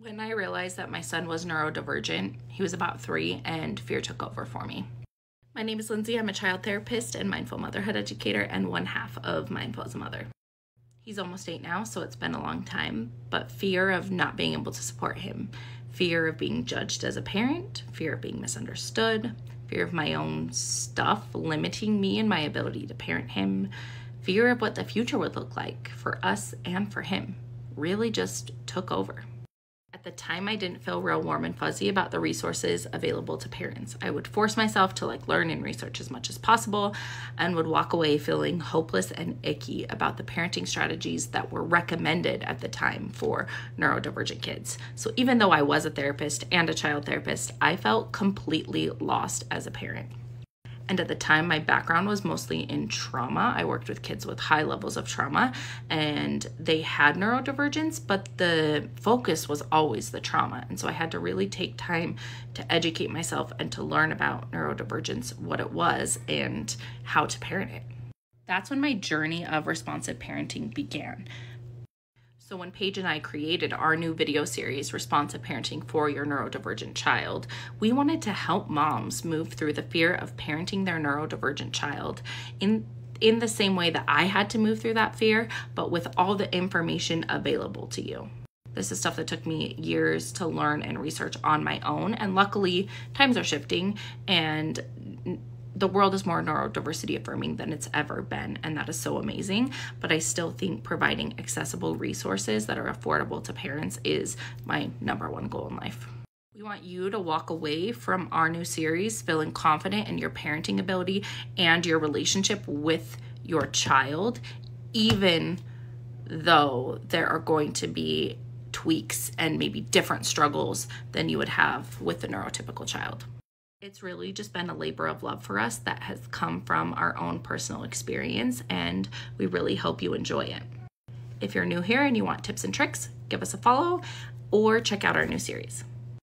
When I realized that my son was neurodivergent, he was about three, and fear took over for me. My name is Lindsay. I'm a child therapist and mindful motherhood educator, and one half of Mindful as a Mother. He's almost eight now, so it's been a long time, but fear of not being able to support him, fear of being judged as a parent, fear of being misunderstood, fear of my own stuff limiting me and my ability to parent him, fear of what the future would look like for us and for him really just took over. At the time, I didn't feel real warm and fuzzy about the resources available to parents. I would force myself to like learn and research as much as possible and would walk away feeling hopeless and icky about the parenting strategies that were recommended at the time for neurodivergent kids. So even though I was a therapist and a child therapist, I felt completely lost as a parent. And at the time, my background was mostly in trauma. I worked with kids with high levels of trauma and they had neurodivergence, but the focus was always the trauma. And so I had to really take time to educate myself and to learn about neurodivergence, what it was, and how to parent it. That's when my journey of responsive parenting began. So, when Paige and I created our new video series, Responsive Parenting for Your Neurodivergent Child, we wanted to help moms move through the fear of parenting their neurodivergent child in in the same way that I had to move through that fear, but with all the information available to you. This is stuff that took me years to learn and research on my own, and luckily, times are shifting and the world is more neurodiversity affirming than it's ever been, and that is so amazing. But I still think providing accessible resources that are affordable to parents is my number one goal in life. We want you to walk away from our new series feeling confident in your parenting ability and your relationship with your child, even though there are going to be tweaks and maybe different struggles than you would have with the neurotypical child. It's really just been a labor of love for us that has come from our own personal experience, and we really hope you enjoy it. If you're new here and you want tips and tricks, give us a follow or check out our new series.